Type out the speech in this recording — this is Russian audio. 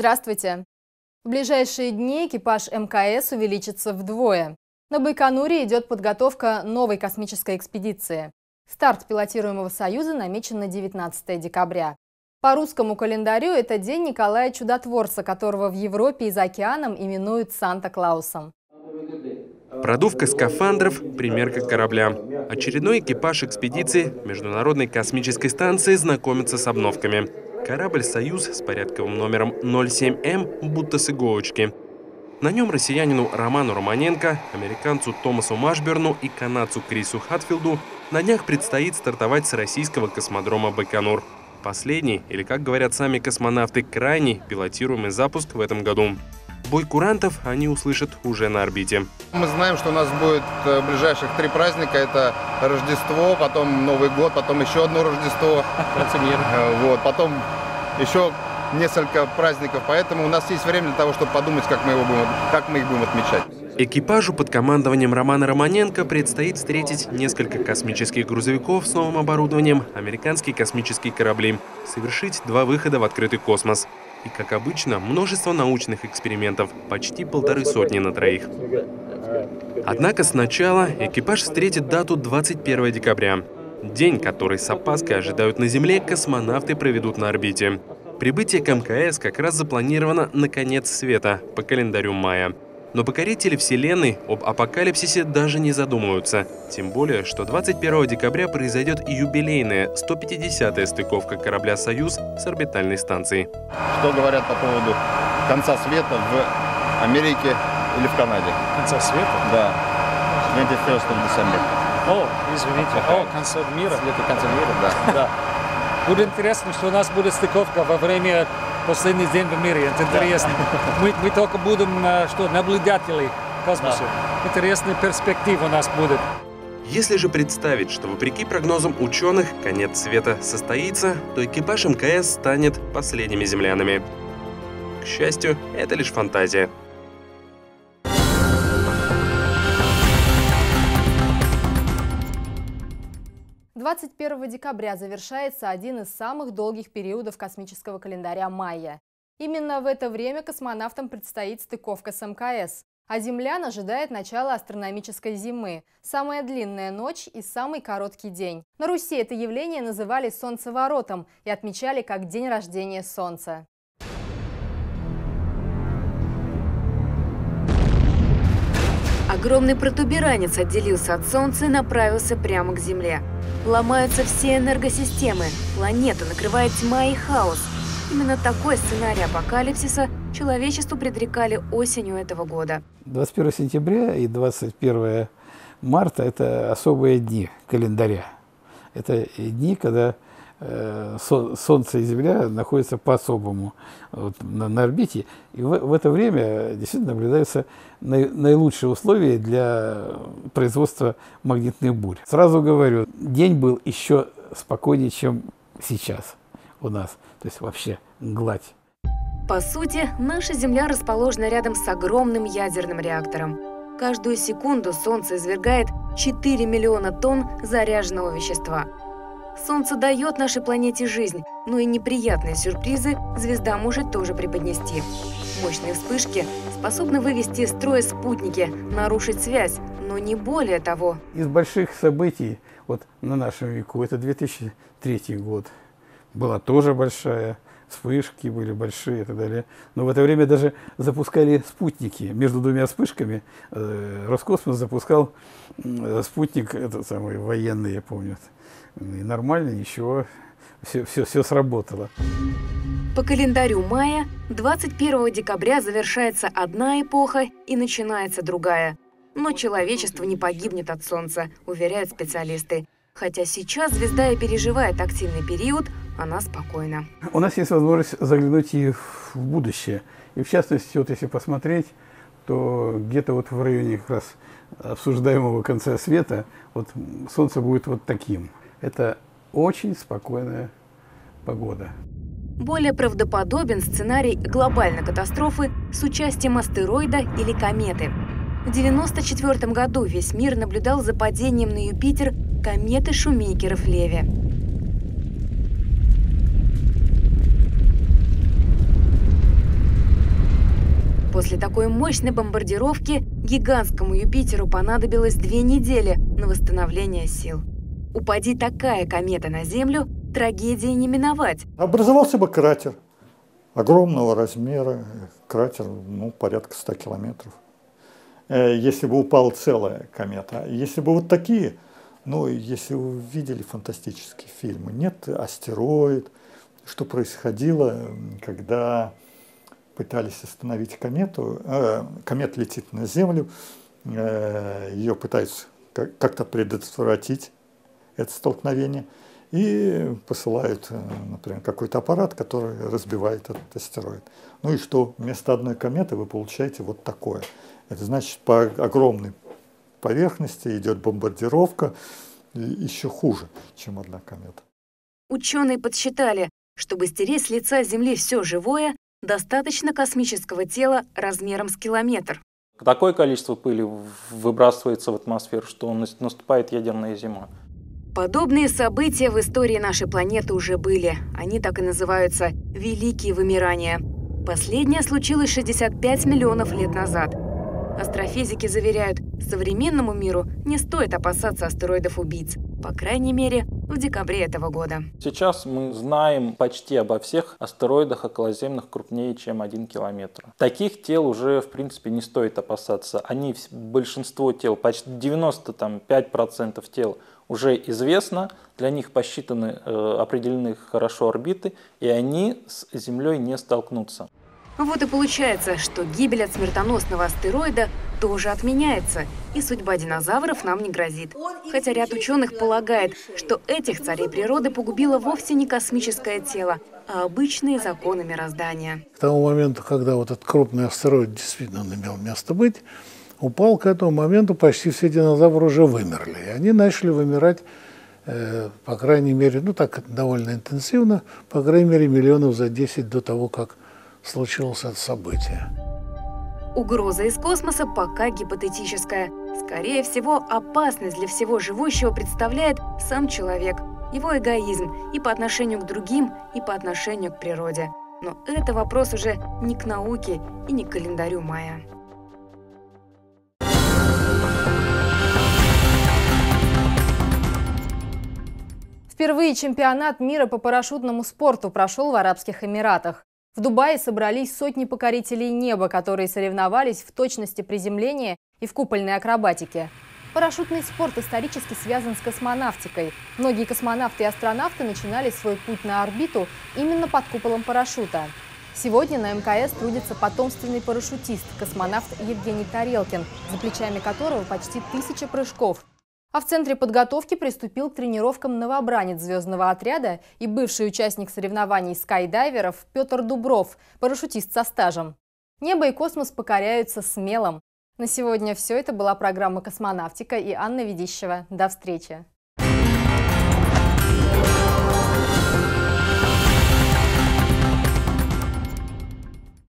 Здравствуйте! В ближайшие дни экипаж МКС увеличится вдвое. На Байконуре идет подготовка новой космической экспедиции. Старт пилотируемого союза намечен на 19 декабря. По русскому календарю это день Николая Чудотворца, которого в Европе и за океаном именуют Санта-Клаусом. Продувка скафандров, примерка корабля. Очередной экипаж экспедиции Международной космической станции знакомится с обновками. Корабль «Союз» с порядковым номером 07М будто с иголочки. На нем россиянину Роману Романенко, американцу Томасу Машберну и канадцу Крису Хатфилду на днях предстоит стартовать с российского космодрома Байконур. Последний, или, как говорят сами космонавты, крайний пилотируемый запуск в этом году. Бой курантов они услышат уже на орбите. Мы знаем, что у нас будет э, ближайших три праздника. Это Рождество, потом Новый год, потом еще одно Рождество. Э, вот, потом еще несколько праздников, поэтому у нас есть время для того, чтобы подумать, как мы, его будем, как мы их будем отмечать. Экипажу под командованием Романа Романенко предстоит встретить несколько космических грузовиков с новым оборудованием, американские космические корабли, совершить два выхода в открытый космос – и, как обычно, множество научных экспериментов, почти полторы сотни на троих. Однако сначала экипаж встретит дату 21 декабря. День, который с опаской ожидают на Земле, космонавты проведут на орбите. Прибытие к МКС как раз запланировано на конец света по календарю мая. Но покорители Вселенной об апокалипсисе даже не задумываются. Тем более, что 21 декабря произойдет юбилейная 150-я стыковка корабля «Союз» с орбитальной станцией. Что говорят по поводу конца света в Америке или в Канаде? Конца света? Да. 21 December. О, извините. О, конца мира. Света конца мира, да. да. Будет интересно, что у нас будет стыковка во время последний день в мире. Это интересно. Мы, мы только будем э, что, наблюдатели в космосе. Да. Интересная перспектива у нас будет. Если же представить, что вопреки прогнозам ученых конец света состоится, то экипаж МКС станет последними землянами. К счастью, это лишь фантазия. 21 декабря завершается один из самых долгих периодов космического календаря майя. Именно в это время космонавтам предстоит стыковка с МКС, а землян ожидает начало астрономической зимы, самая длинная ночь и самый короткий день. На Руси это явление называли солнцеворотом и отмечали как день рождения Солнца. Огромный протуберанец отделился от Солнца и направился прямо к Земле. Ломаются все энергосистемы, планету накрывает тьма и хаос. Именно такой сценарий апокалипсиса человечеству предрекали осенью этого года. 21 сентября и 21 марта – это особые дни календаря. Это дни, когда Солнце и Земля находятся по-особому вот, на, на орбите. И в, в это время действительно наблюдаются най, наилучшие условия для производства магнитных бурь. Сразу говорю, день был еще спокойнее, чем сейчас у нас. То есть вообще гладь. По сути, наша Земля расположена рядом с огромным ядерным реактором. Каждую секунду Солнце извергает 4 миллиона тонн заряженного вещества – Солнце дает нашей планете жизнь, но и неприятные сюрпризы звезда может тоже преподнести. Мощные вспышки способны вывести из строя спутники, нарушить связь, но не более того. Из больших событий вот на нашем веку, это 2003 год, была тоже большая, вспышки были большие и так далее. Но в это время даже запускали спутники. Между двумя вспышками э, Роскосмос запускал э, спутник, этот самый военный, я помню, и нормально, ничего, все, все, все сработало. По календарю мая 21 декабря завершается одна эпоха и начинается другая. Но человечество не погибнет от Солнца, уверяют специалисты. Хотя сейчас звезда и переживает активный период, она спокойна. У нас есть возможность заглянуть и в будущее. И в частности, вот если посмотреть, то где-то вот в районе как раз обсуждаемого конца света вот Солнце будет вот таким – это очень спокойная погода. Более правдоподобен сценарий глобальной катастрофы с участием астероида или кометы. В 1994 году весь мир наблюдал за падением на Юпитер кометы Шумейкеров-Леви. После такой мощной бомбардировки гигантскому Юпитеру понадобилось две недели на восстановление сил. Упади такая комета на Землю, трагедии не миновать. Образовался бы кратер огромного размера, кратер ну, порядка 100 километров. Э, если бы упала целая комета. Если бы вот такие, ну, если вы видели фантастические фильмы, нет астероид, что происходило, когда пытались остановить комету, э, комета летит на Землю, э, ее пытаются как-то предотвратить, это столкновение, и посылают, э, например, какой-то аппарат, который разбивает этот астероид. Ну и что, вместо одной кометы вы получаете вот такое. Это значит, по огромной поверхности идет бомбардировка, еще хуже, чем одна комета. Ученые подсчитали, чтобы стереть с лица Земли все живое, достаточно космического тела размером с километр. Такое количество пыли выбрасывается в атмосферу, что наступает ядерная зима. Подобные события в истории нашей планеты уже были. Они так и называются «Великие вымирания». Последнее случилось 65 миллионов лет назад. Астрофизики заверяют, современному миру не стоит опасаться астероидов-убийц. По крайней мере, в декабре этого года. Сейчас мы знаем почти обо всех астероидах околоземных крупнее, чем один километр. Таких тел уже, в принципе, не стоит опасаться. Они, большинство тел, почти 95% тел уже известно, для них посчитаны, э, определены хорошо орбиты, и они с Землей не столкнутся. Вот и получается, что гибель от смертоносного астероида тоже отменяется, и судьба динозавров нам не грозит. Хотя ряд ученых полагает, что этих царей природы погубило вовсе не космическое тело, а обычные законы мироздания. К тому моменту, когда вот этот крупный астероид действительно имел место быть, упал к этому моменту, почти все динозавры уже вымерли. И они начали вымирать, э, по крайней мере, ну так довольно интенсивно, по крайней мере, миллионов за 10 до того, как случилось это событие. Угроза из космоса пока гипотетическая. Скорее всего, опасность для всего живущего представляет сам человек, его эгоизм и по отношению к другим, и по отношению к природе. Но это вопрос уже не к науке и не к календарю мая. Впервые чемпионат мира по парашютному спорту прошел в Арабских Эмиратах. В Дубае собрались сотни покорителей неба, которые соревновались в точности приземления и в купольной акробатике. Парашютный спорт исторически связан с космонавтикой. Многие космонавты и астронавты начинали свой путь на орбиту именно под куполом парашюта. Сегодня на МКС трудится потомственный парашютист, космонавт Евгений Тарелкин, за плечами которого почти тысяча прыжков. А в центре подготовки приступил к тренировкам новобранец звездного отряда и бывший участник соревнований скайдайверов Петр Дубров, парашютист со стажем. Небо и космос покоряются смелым. На сегодня все. Это была программа «Космонавтика» и Анна Ведищева. До встречи!